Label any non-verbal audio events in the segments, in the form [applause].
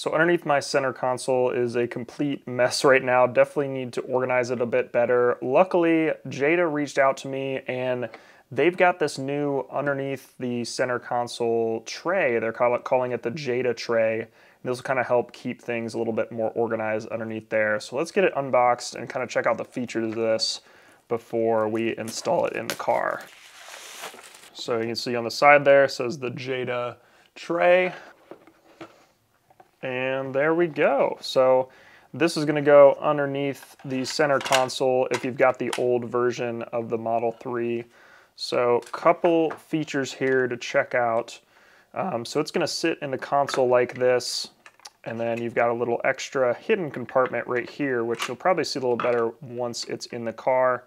So underneath my center console is a complete mess [laughs] right now. Definitely need to organize it a bit better. Luckily, Jeda reached out to me and they've got this new underneath the center console tray. They're calling it the Jeda tray. This will kind of help keep things a little bit more organized underneath there. So let's get it unboxed and kind of check out the features of this before we install it in the car. So you can see on the side there says the Jeda tray. And there we go. So this is gonna go underneath the center console if you've got the old version of the Model 3. So couple features here to check out. Um, so it's gonna sit in the console like this, and then you've got a little extra hidden compartment right here, which you'll probably see a little better once it's in the car.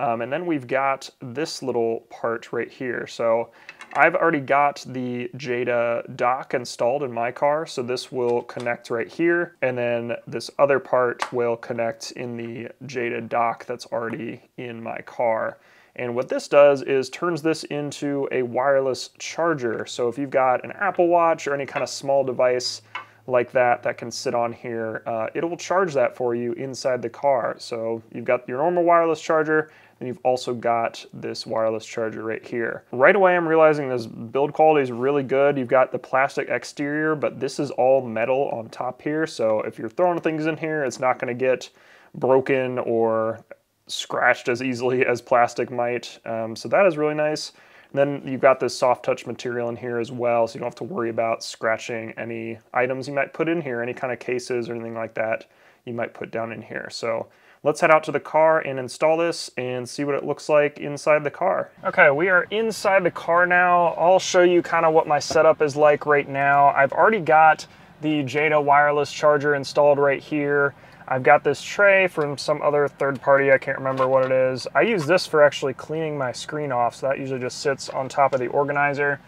Um, and then we've got this little part right here. So I've already got the Jeda dock installed in my car, so this will connect right here, and then this other part will connect in the Jeda dock that's already in my car. And what this does is turns this into a wireless charger. So if you've got an Apple Watch or any kind of small device like that that can sit on here, uh, it will charge that for you inside the car. So you've got your normal wireless charger, and you've also got this wireless charger right here. Right away, I'm realizing this build quality is really good. You've got the plastic exterior, but this is all metal on top here. So if you're throwing things in here, it's not gonna get broken or scratched as easily [laughs] as plastic might. Um, so that is really nice. And then you've got this soft touch material in here as well, so you don't have to worry about scratching any items you might put in here, any kind of cases or anything like that you might put down in here. So let's head out to the car and install this and see what it looks like inside the car. Okay, we are inside the car now. I'll show you kind of what my setup is like right now. I've already got the Jeda wireless charger installed right here. I've got this tray from some other third party, I can't remember what it is. I use this for actually cleaning my screen off, so that usually just sits on top of the organizer.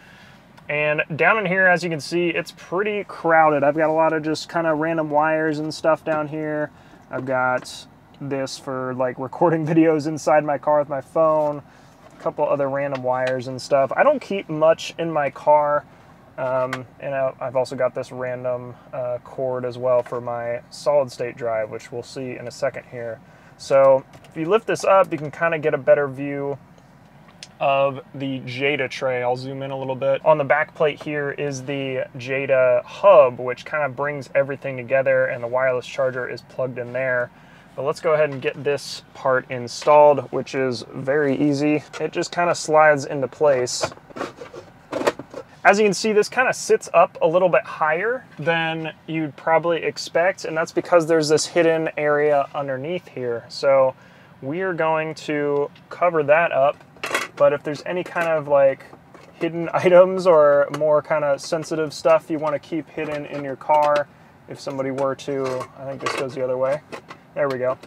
And down in here, as you can see, it's pretty crowded. I've got a lot of just kind of random wires and stuff down here. I've got this for like recording [laughs] videos inside my car with my phone, a couple other random wires and stuff. I don't keep much in my car. Um, and I've also got this random uh, cord as well for my solid state drive, which we'll see in a second here. So if you lift this up, you can kind of get a better view of the Jeda tray. I'll zoom in a little bit. On the back plate here is the Jeda hub, which kind of brings everything together and the wireless charger is plugged in there. But let's go ahead and get this part installed, which is very easy. It just kind of slides into place as you can see, this kind of sits up a little bit higher than you'd probably expect, and that's because there's this hidden area underneath here. So we are going to cover that up, but if there's any kind of like hidden [laughs] items or more kind of sensitive stuff you want to keep hidden in your car, if somebody were to, I think this goes the other way. There we go.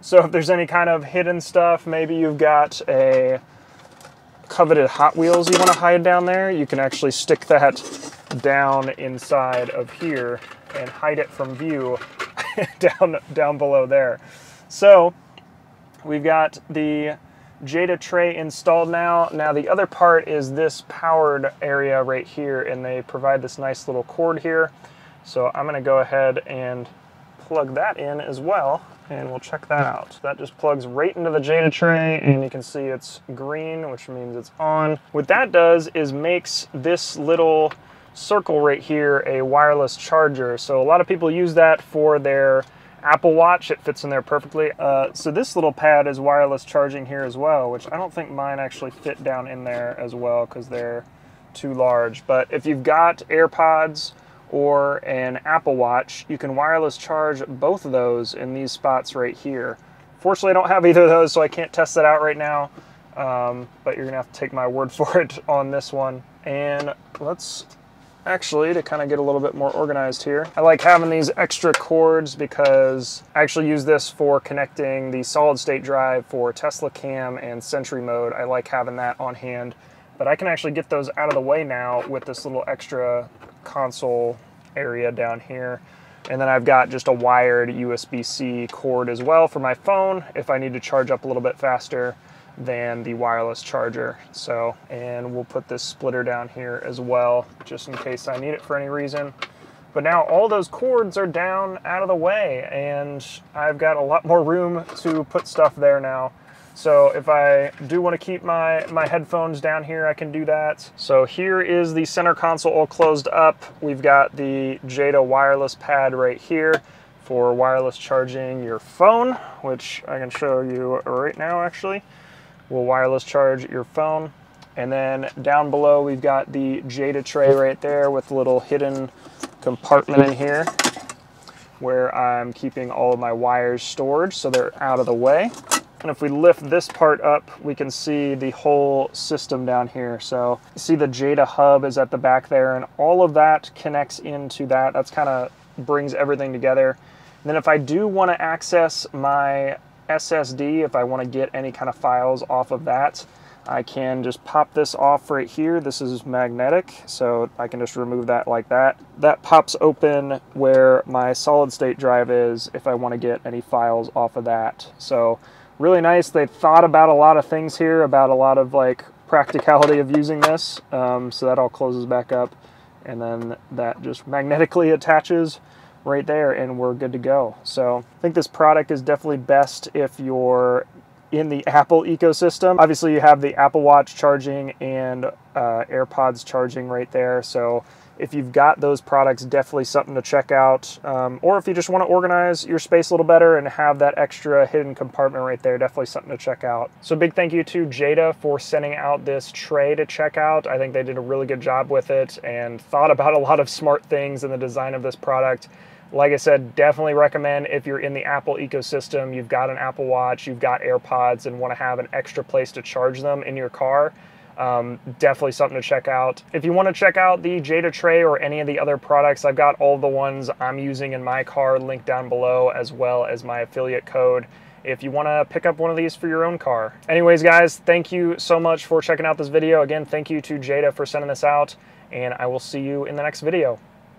So if there's any kind of hidden stuff, maybe you've got a coveted Hot Wheels you want to hide down there, you can actually stick that down inside of here and hide it from view [laughs] down, down below there. So we've got the Jeda tray installed now. Now the other part is this powered area right here and they provide this nice little cord here. So I'm gonna go ahead and plug that in as well and we'll check that out. That just plugs right into the Jeda tray and you can see it's green, which means it's on. What that does is makes this little circle right here a wireless charger. So a lot of people use that for their Apple Watch. It fits in there perfectly. Uh, so this little pad is wireless charging here as well, which I don't think mine actually fit down in there as well because they're too large. But if you've got AirPods or an Apple Watch, you can wireless charge both of those in these spots right here. Fortunately, I don't have either of those, so I can't test that out right now, um, but you're gonna have to take my word [laughs] for it on this one. And let's actually, to kind of get a little bit more organized here, I like having these extra cords because I actually use this for connecting the solid state drive for Tesla Cam and Sentry mode. I like having that on hand, but I can actually get those out of the way now with this little extra console area down here. And then I've got just a wired USB-C cord as well for my phone if I need to charge up a little bit faster than the wireless charger. So, and we'll put this splitter down here as well, just in case I need it for any reason. But now all those cords are down out of the way and I've got a lot more room to put stuff there now. So if I do want to keep my, my headphones down here, I can do that. So here is the center console all closed up. We've got the Jeda wireless pad right here for wireless charging your phone, which I can show you right now actually. We'll wireless charge your phone. And then down below, we've got the Jeda tray right there with a little hidden compartment in here where I'm keeping all of my wires stored so they're out of the way. And if we lift this part up, we can see the whole system down here. So you see the Jeda hub is at the back there and all of that connects into that. That's kind of brings everything together. And then if I do want to access my SSD, if I want to get any kind of files off of that, I can just pop this off right here. This is magnetic, so I can just remove that like that. That pops open where my solid state drive is if I want to get any files off of that. So really nice. They thought about a lot of things here, about a lot of like practicality of using this. Um, so that all closes back up and then that just magnetically attaches right there and we're good to go. So I think this product is definitely best if you're in the Apple ecosystem. Obviously you have the Apple Watch charging and uh, AirPods charging right there. So if you've got those products, definitely something to check out. Um, or if you just want to organize your space a little better and have that extra hidden compartment right there, definitely something to check out. So big thank you to Jeda for sending out this tray to check out. I think they did a really good job with it and thought about a lot of smart things in the design of this product. Like I said, definitely recommend if you're in the Apple ecosystem, you've got an Apple Watch, you've got AirPods, and want to have an extra place to charge them in your car um, definitely something to check out. If you want to check out the Jeda Tray or any of the other products, I've got all the ones I'm using in my car linked down below as well as my affiliate code if you want to pick up one of these for your own car. Anyways, guys, thank you so much for checking out this video. Again, thank you to Jeda for sending this out, and I will see you in the next video.